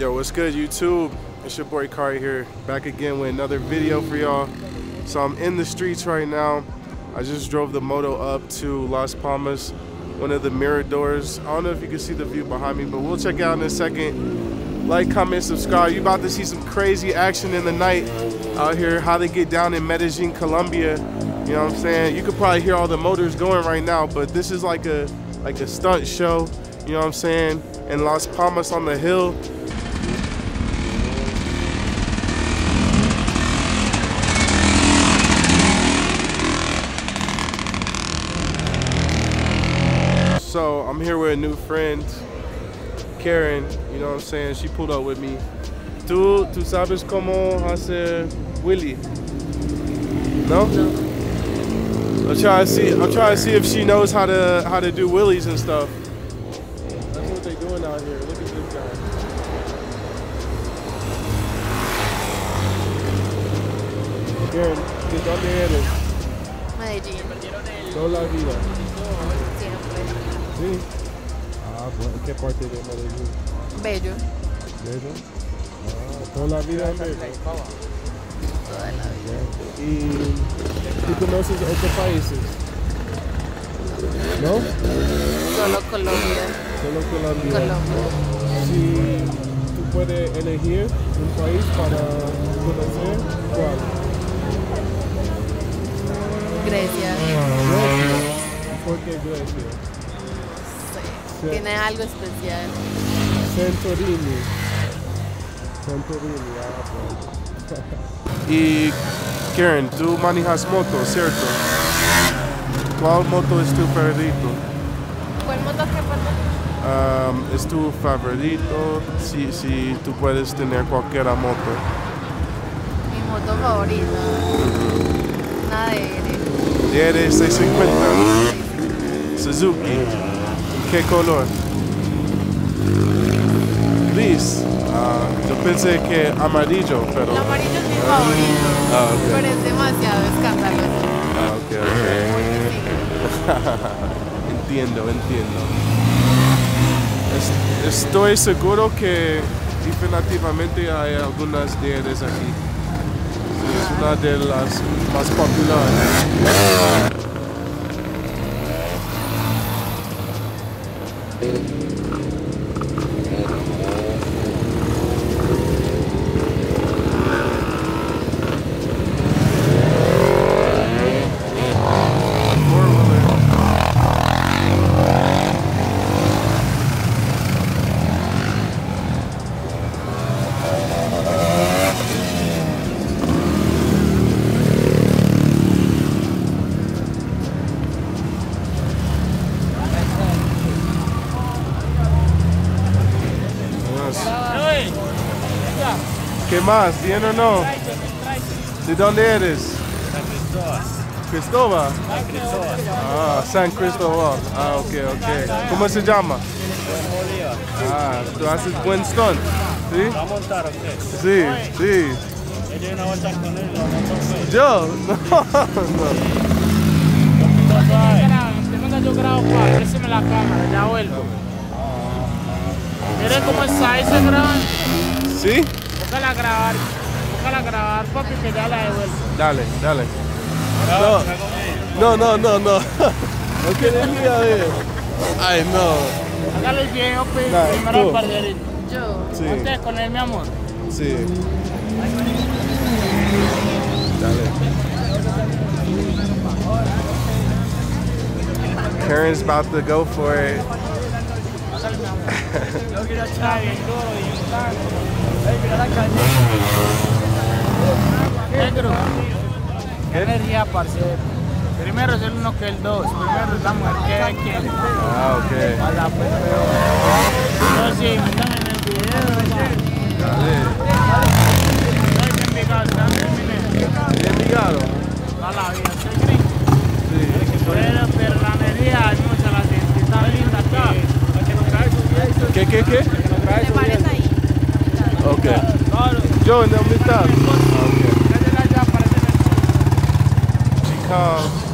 Yo, what's good, YouTube? It's your boy Kari here, back again with another video for y'all. So I'm in the streets right now. I just drove the moto up to Las Palmas, one of the miradors. I don't know if you can see the view behind me, but we'll check out in a second. Like, comment, subscribe. You about to see some crazy action in the night out here, how they get down in Medellin, Colombia. You know what I'm saying? You could probably hear all the motors going right now, but this is like a like a stunt show, you know what I'm saying? In Las Palmas on the hill. So I'm here with a new friend, Karen, you know what I'm saying? She pulled up with me. ¿Tú, tú sabes cómo hacer Willy? No? I'm trying to see. I'm trying to see if she knows how to how to do willies and stuff. That's what they're doing out here. Look at this guy. Karen, ¿de dónde eres? Medellín. Toda la vida. Siempre. Sí. ¿Qué parte de Medellín? Bello. ¿Bello? Ah, toda la vida en Bello. Toda la vida. ¿Y tú conoces otros países? ¿No? Solo Colombia. Solo Colombia. Colombia. Si tú puedes elegir un país para conocer, ¿cuál? Grecia. ¿Por qué Grecia? Tiene algo especial. Santorini. Santorini, ah, bueno. Y Karen, tú manejas moto, ¿cierto? ¿Cuál moto es tu favorito? ¿Cuál moto que? Um, ¿Es tu favorito? Si, si tú puedes tener cualquier moto. Mi moto favorita. Una DR. DR 650. Suzuki. ¿Qué color? Gris. Ah, yo pensé que amarillo, pero... El amarillo es mi favorito. Ah, ok. Pero es demasiado escandaloso. Ah, ok, ok. entiendo, entiendo. Es- estoy seguro que definitivamente hay algunas DRs aquí. Es una de las más populares. ¿Qué más? ¿Bien o no? ¿De dónde eres? Cristóbal. Ah, San Cristóbal. Ah, ok, ok. ¿Cómo se llama? Ah, tú haces buen stunt. ¿Sí? ¿Va a montar usted? Sí, sí. Yo no, Tengo yo grabo para, la cámara, ya vuelvo. Miren cómo está ahí se graban. no. ¿Sí? Búscala a grabar, búscala a grabar papi que ya la devuelvo. Dale, dale. No, no, no, no. No ver. Ay, no. Hágale el viejo, pues, Nah, primero el parderito. Yo. Sí, con él, mi amor. sí. Dale. Karen's about to go for it. Negro. ¿Qué energía, parcero? Primero es el uno que el dos. Primero es la mujer que quiere. Ah, ok. Hola, pues, pero... No, sí, métame en el video. Dale. Estoy bien picado, está bien, Bien ligado. Toda la vida, gringo. Sí. Pero, pero la energía es mucha, la gente está linda acá. ¿Qué, qué, qué? ¿Te pares ahí? Ok. Claro. Yo, ¿en dónde estás? Ah, ok. Desde allá parece She comes.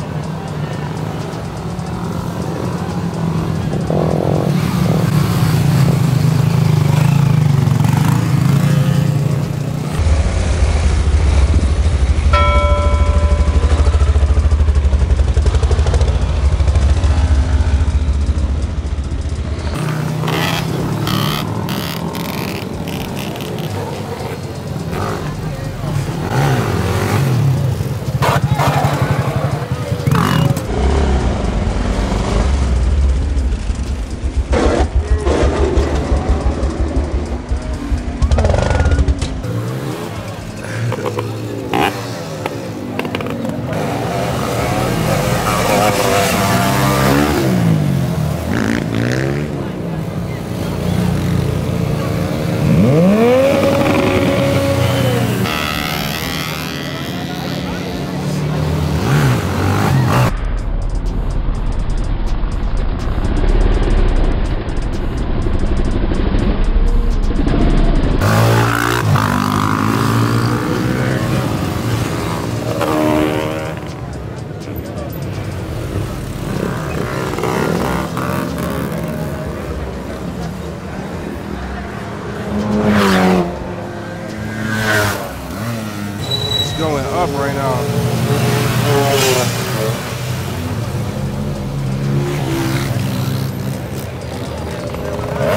Going up right now.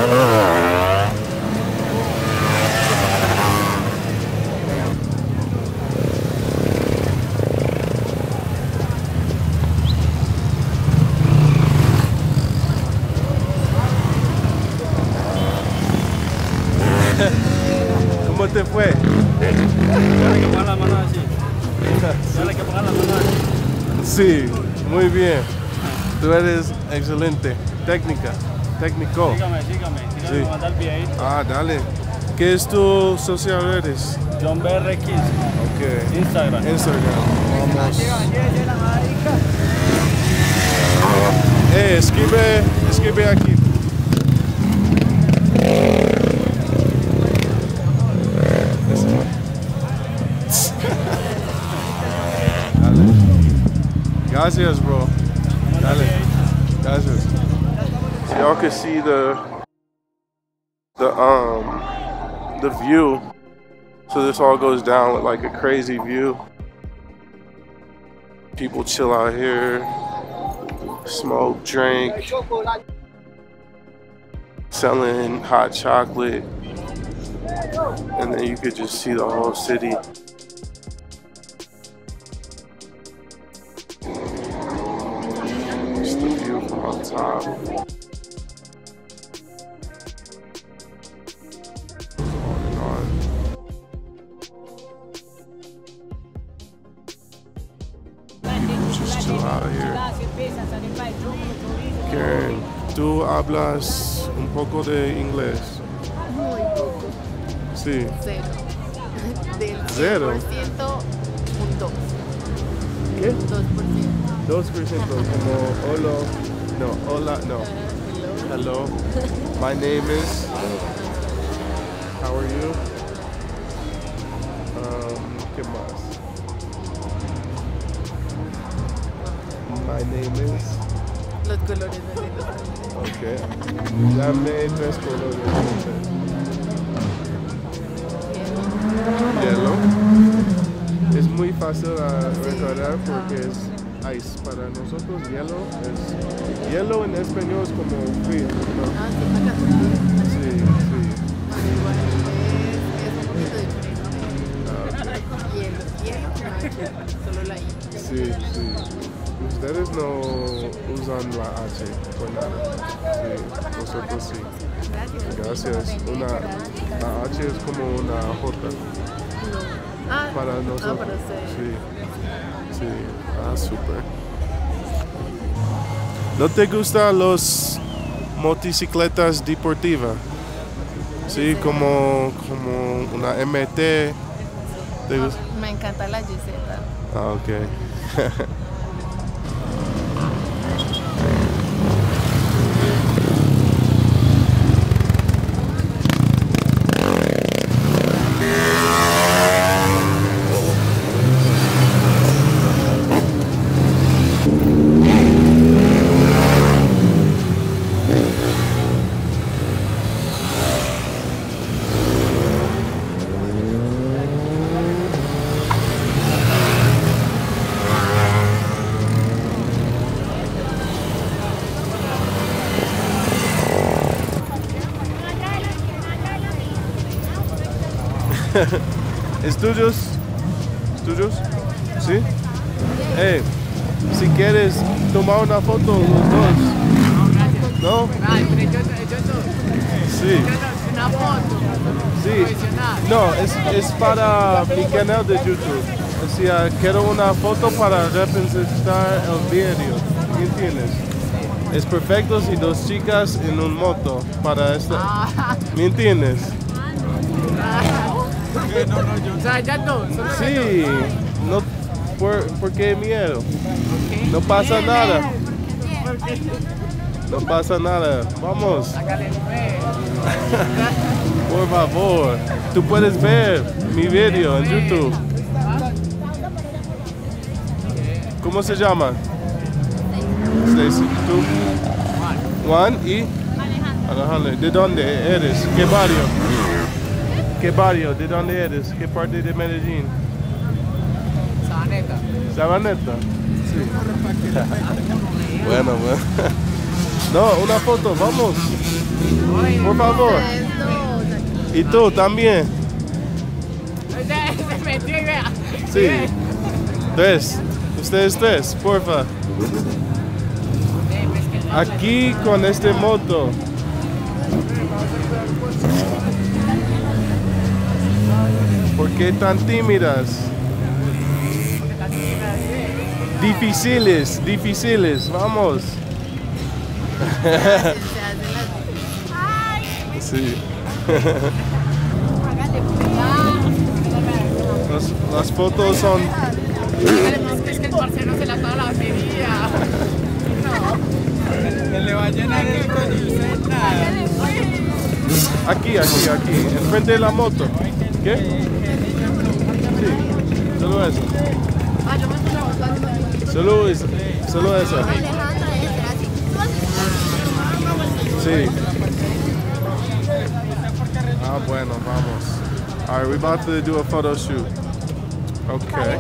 ¿Cómo excelente. Técnica, técnico. Sígame, sígame. Sígame Sí. el videito. Ah, dale. ¿Qué es tu social redes? John BRX, Ok. Instagram. Instagram. Vamos. Eh, escribe, escribe aquí. Dale. Gracias, bro. Dale. Gracias. So y'all can see the the um the view. So this all goes down with like a crazy view. People chill out here, smoke, drink, selling hot chocolate, and then you could just see the whole city. People just chill out here. Karen, tú hablas un poco de inglés. Muy poco. Sí. Cero. Del 100%, Cero. un 2. ¿Qué? 2%. 2% como hola. No, hola, no. Hello. My name is. How are you? Um, ¿Qué más? My name is. Los colores de los Ok. Dame tres colores. Yellow. Es muy fácil a recordar porque es ice. Para nosotros, yellow es. Yellow en español es como frío. ¿no? Ah, sí. Sí. Ah. Hielo, hielo, I. Sí, sí. Ustedes no usan la H por nada. Sí, nosotros sí. Gracias. Una, la H es como una J. Ah, para ah, nosotros. Sí, sí, ah, súper. ¿No te gustan los motocicletas deportivas? Sí, como, como una MT. ¿Te gusta? Me encanta la GZ. Ah, ok. tuyos? ¿Es tuyos? ¿Sí? Hey, si quieres tomar una foto los dos. ¿No? Sí. Sí. No, es, es para mi canal de YouTube. O sea, quiero una foto para representar el video. ¿Me entiendes? Es perfecto si dos chicas en un moto para esta. Ah, ¿Me entiendes? O sea, ya dos. solo Sí. No, ¿por, ¿Por qué miedo? No pasa nada. No pasa nada. Vamos. Por favor. Tú puedes ver mi video en YouTube. ¿Cómo se llama? Stacy. ¿Tú? Juan y Alejandro. ¿De dónde eres? ¿Qué barrio? ¿Qué barrio? ¿De dónde eres? ¿Qué parte de Medellín? Sabaneta. Sabaneta. Sí. bueno, bueno. No, una foto, vamos. Por favor. Y tú también. Sí. Tres. Ustedes tres, porfa. Aquí con este moto. ¿Por qué tan tímidas? Difíciles, difíciles, vamos. Sí. Hágale, pues. Las, las fotos son Hágale más que es que el parcero se la toda la batería. Se le va a llenar el coñiceta. aquí, aquí, aquí, enfrente de la moto. ¿Qué? Solo eso. Solo, es- solo eso. Sí. Ah, bueno, vamos. All right, we're about to do a photo shoot. Okay.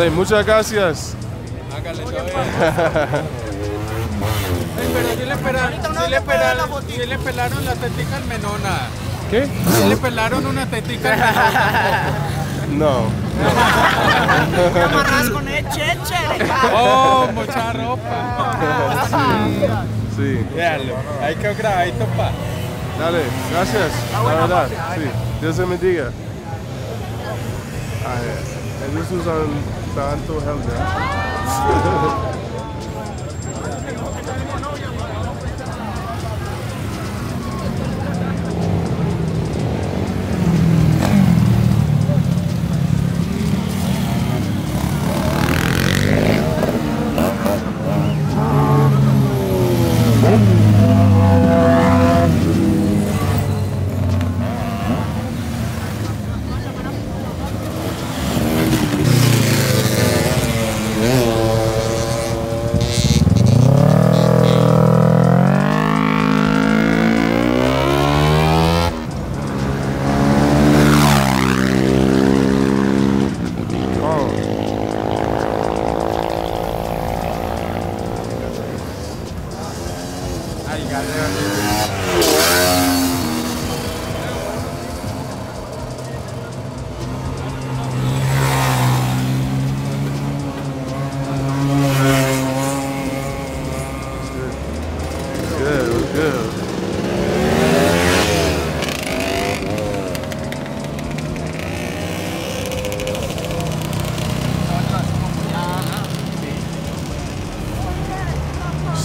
Pues. Muchas gracias. Hágale Pero sí le pelaron, sí le pelaron, la tetica al menona. ¿Qué? Sí le pelaron una tetica. No. Oh, mucha ropa. Sí. Véalo, ahí quedó grabadito pa. Dale, gracias. La verdad, sí. Dios te bendiga. Santo Helder.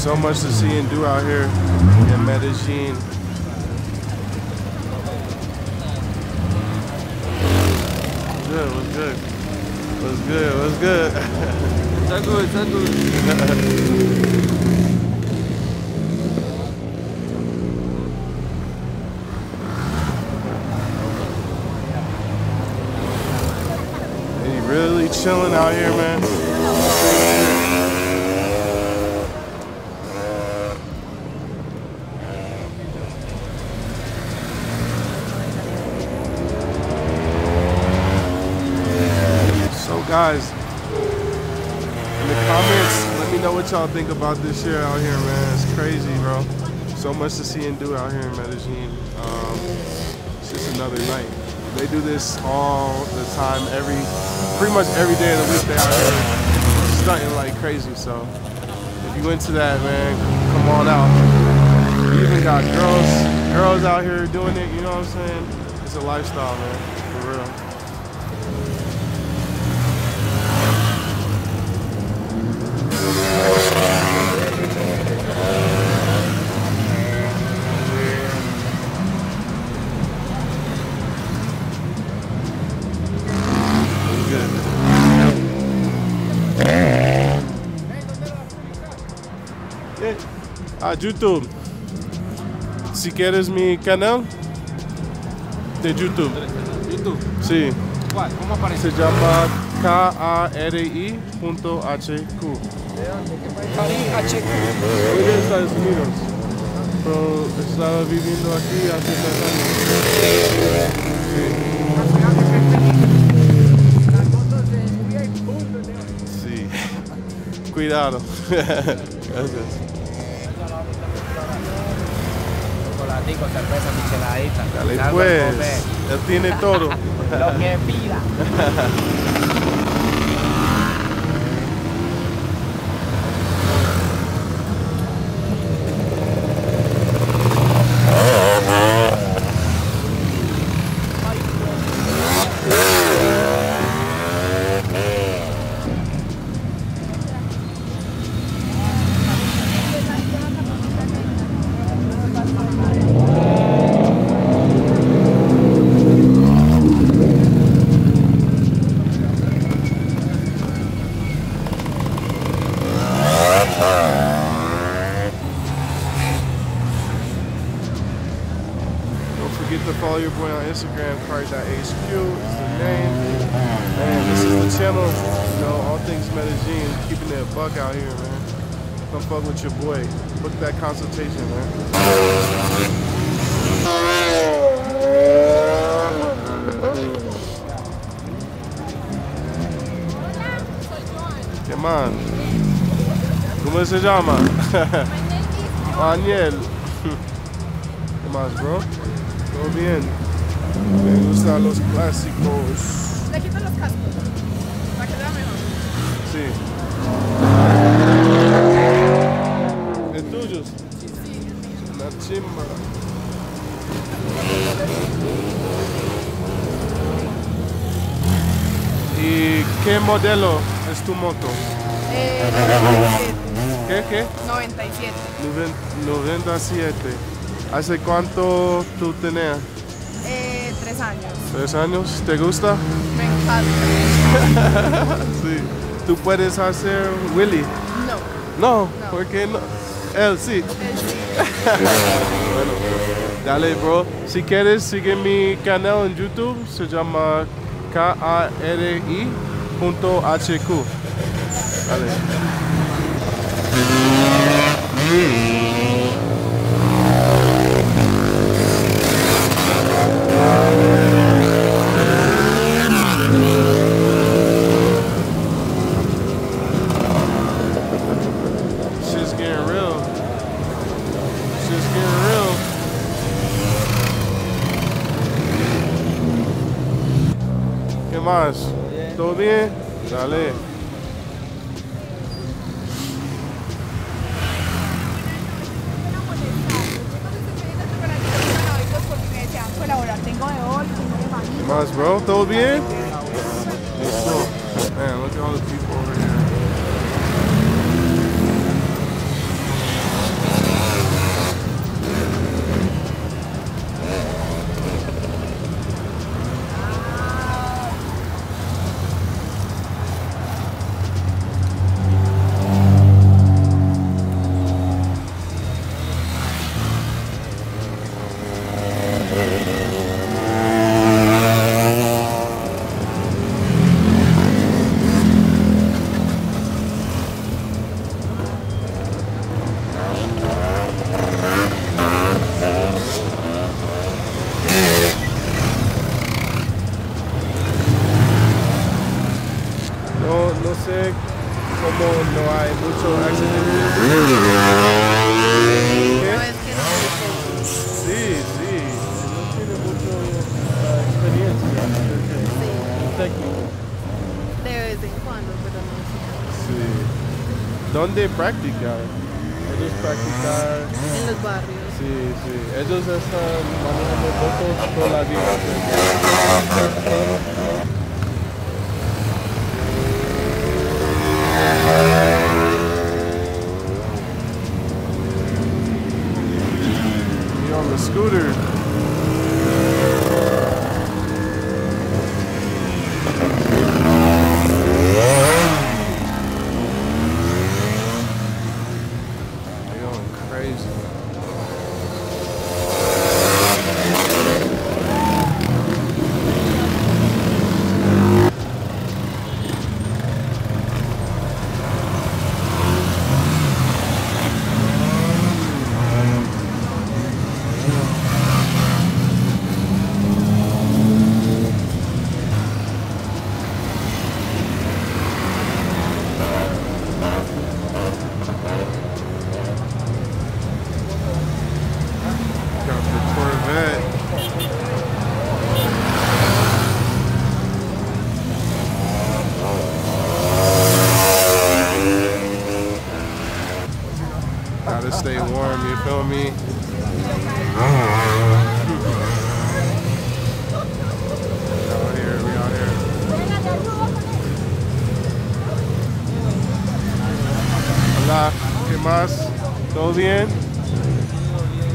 So much to see and do out here in Medellin. Good, was good. Was good, was good. Está good, está good. Really chilling out here, man. Guys, in the comments, let me know what y'all think about this year out here, man. It's crazy, bro. So much to see and do out here in Medellin. Um, it's just another night. They do this all the time, every, pretty much every day of the week. They out here stunting like crazy. So, if you into that, man, come on out. You even got girls, girls out here doing it. You know what I'm saying? It's a lifestyle, man, for real. Good. Yeah. Ah, YouTube. Si quieres mi canal, de YouTube. YouTube. Sí, ¿Cuál? ¿Cómo aparece? se llama K-A-R-I.HQ. Cari HQ. Soy de Estados Unidos, pero estaba viviendo aquí hace tres años. Sí. Sí. Cuidado. Gracias. Chocolatico, cerveza, micheladita. Dale pues. Él tiene todo. Lo que pida. man? ¿Cómo se llama? Daniel. ¿Qué más, bro? Todo bien. Me gustan los clásicos. Le quito los cascos. Para que vea mejor. Sí. ¿Es tuyo? Una chimba. ¿Y qué modelo es tu moto? Eh, ¿Qué, qué? 97. Noven- 97. ¿Hace cuánto tú tenías? Eh, tres años. ¿Tres años? ¿Te gusta? Me encanta. Sí. ¿Tú puedes hacer Willy? No. No, No. ¿por qué no? Él sí. Él sí. Bueno, dale, bro. Si quieres, sigue mi canal en YouTube. Se llama K-A-R-I.HQ. Real. ¿Qué más? ¿Todo bien? Dale. colaborar. Tengo de oro, tengo de ¿Qué manito. más, bro? ¿Todo bien? Listo. ¿Dónde practicar? Ellos practicar. En los barrios. Sí, sí. Ellos están manejando toda la vida. On the scooter.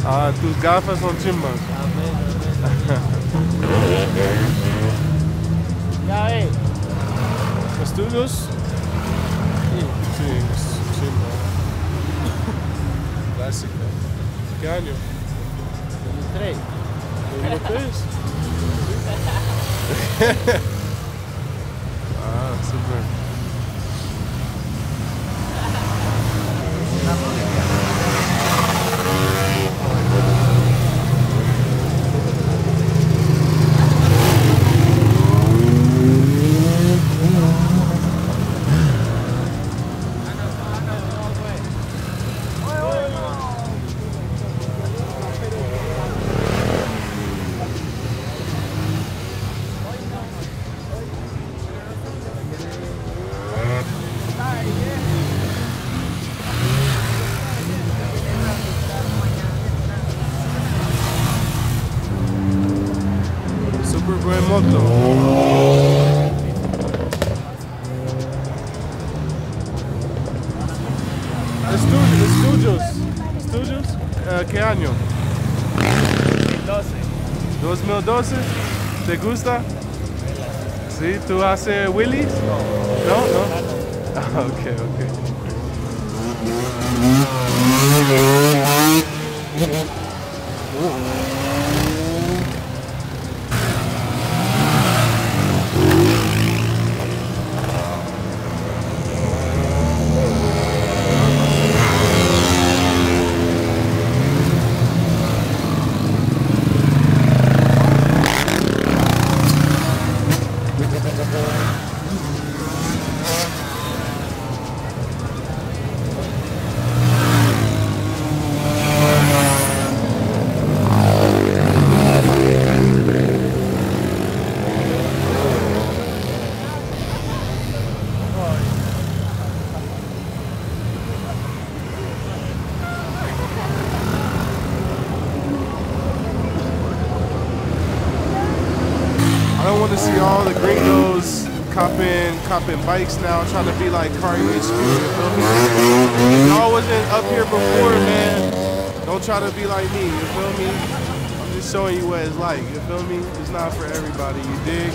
Ah, tus gafas son chimbas. Ya ve. ¿Los tuyos? Sí. Sí, es chimba. Clásica. ¿Qué año? 3. ¿2003? 2012. ¿Te gusta? Sí, ¿tú haces Willis? No, no. Ah, ok, ok. Bikes now, trying to be like feel me? Y'all wasn't up here before, man. Don't try to be like me. You feel me? I'm just showing you what it's like. You feel me? It's not for everybody. You dig?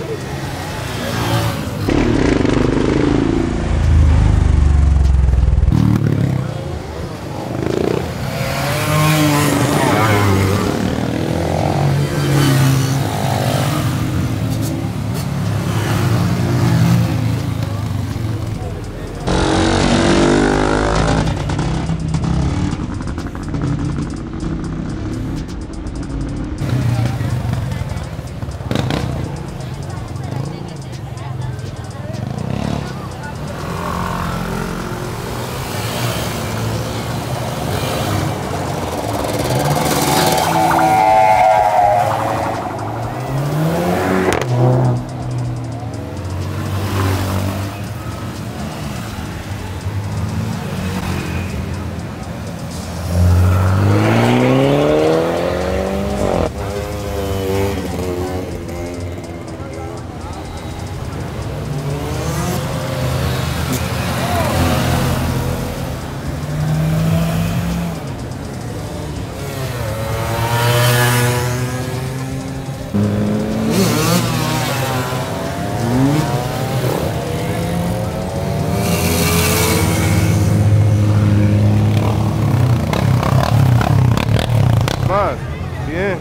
Bien.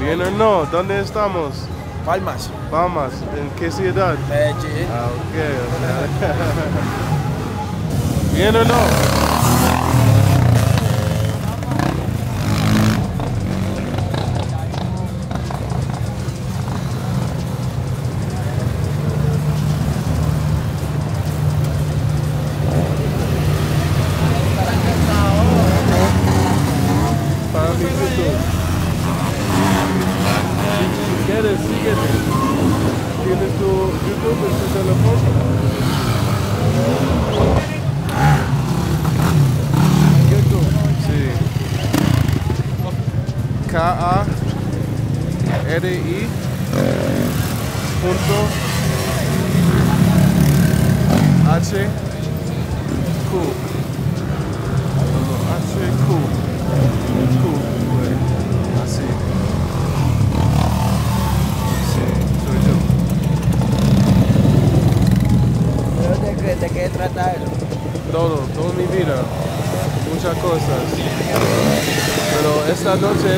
Bien o no, ¿dónde estamos? Palmas, Palmas, ¿en qué ciudad? Medellín. Ah, ok. ¿Bien o no?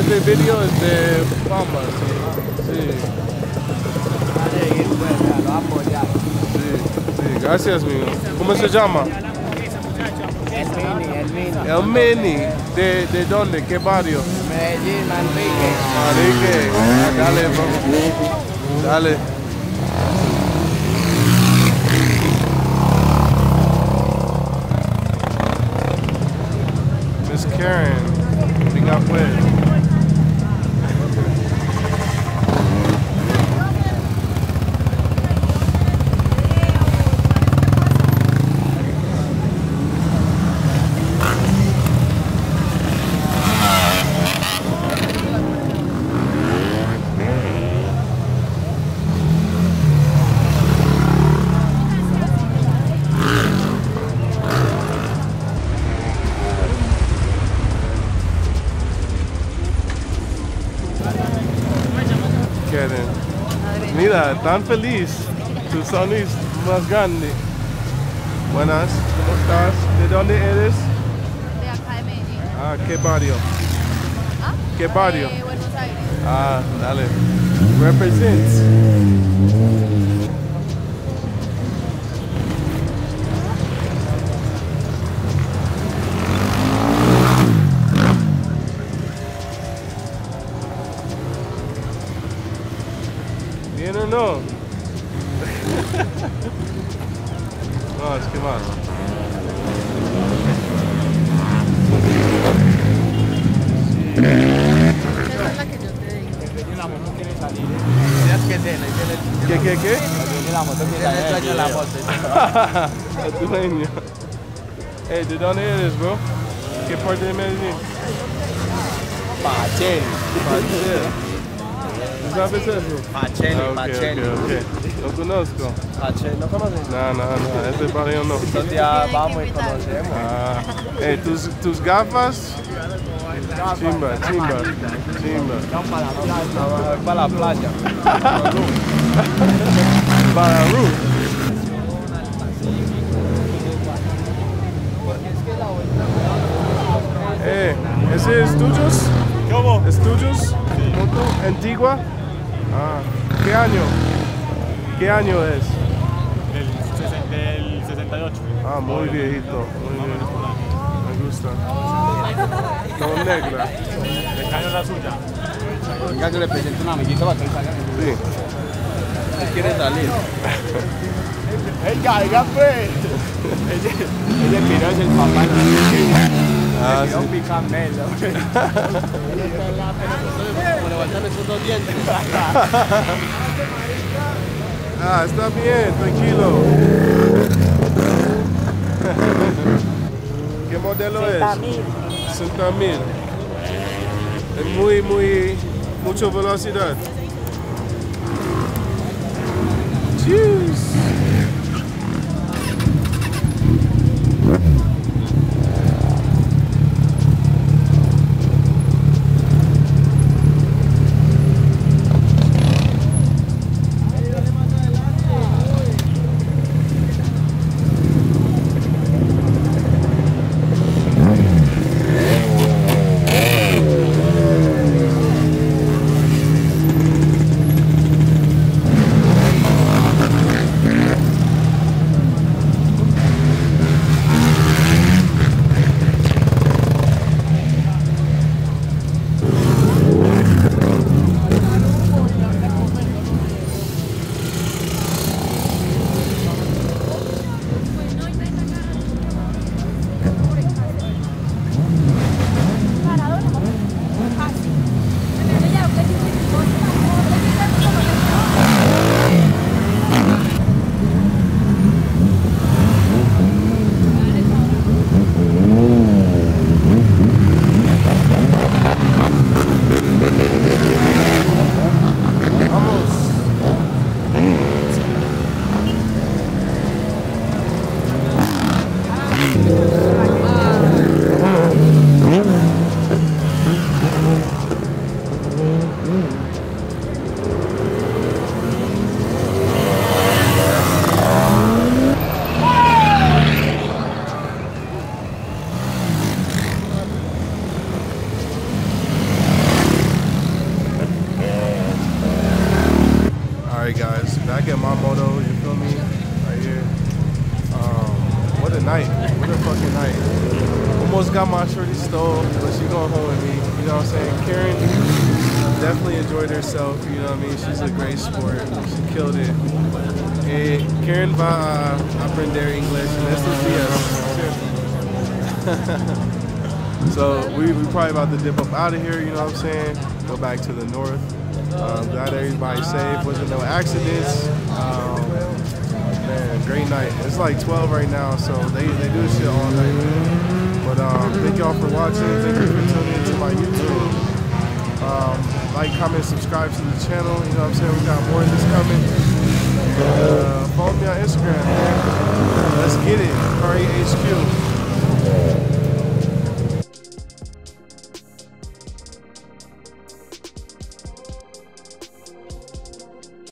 Este video es de Palmas. Sí, Lo apoyar. sí, sí. Gracias, amigo. ¿Cómo se llama? El mini, el mini. El Mini. ¿De, de dónde? ¿Qué barrio? Medellín, Manrique. Marique. Ah, dale, bro. Dale. Tan feliz. Tu sonrisa más grande. Buenas, ¿cómo estás? ¿De dónde eres? De acá de Medellín. Ah, ¿qué barrio? ¿Ah? ¿Qué barrio? De Buenos Aires. Ah, dale. Represents. Moto. El dueño. Hey, ¿de dónde eres, bro? ¿Qué parte de Medellín? Pacheli. ¿Tú sabes eso? Pacheli, Ah, ok, Pacheli. ok, ok. Lo conozco. Pacheli, ¿no conoces? No, no, no, ese barrio no. Un día vamos y conocemos. Ah, hey, tus, tus gafas. Chimba, chimba, chimba. Vamos para la playa. Para la playa. Para Ruth. Eh, ¿ese es tuyos? ¿Cómo? ¿Es tuyos? ¿Moto antigua? Ah, ¿qué año? ¿Qué año es? Del, del 68. Ah, muy viejito, muy bien. Me gusta. Todo negra. ¿De qué año es la suya? Venga, que le presento un amiguito para que salga. Sí. Él quiere salir. Venga, venga, pues. Ese, ese piro es el papá. Ah, un sí. picamelo. Como levantan esos dos dientes. Ah, está bien, tranquilo. ¿Qué modelo es? 60 mil. Es muy, muy, mucha velocidad. Fucking. Almost got my shorty stole, but she going home with me. You know what I'm saying? Karen definitely enjoyed herself. You know what I mean? She's a great sport. She killed it. Eh, Karen va a aprender inglés en estos días. so we, we probably about to dip up out of here, you know what I'm saying? Go back to the north. Um, glad everybody's safe. Wasn't no accidents. Um, great night. It's like 12 right now, so they, they do shit all night, man. But um, thank y'all for watching. Thank you for tuning into my YouTube. Um, like, comment, subscribe to the channel. You know what I'm saying? We got more of this coming. Uh, follow me on Instagram, man. Let's get it. Curry HQ.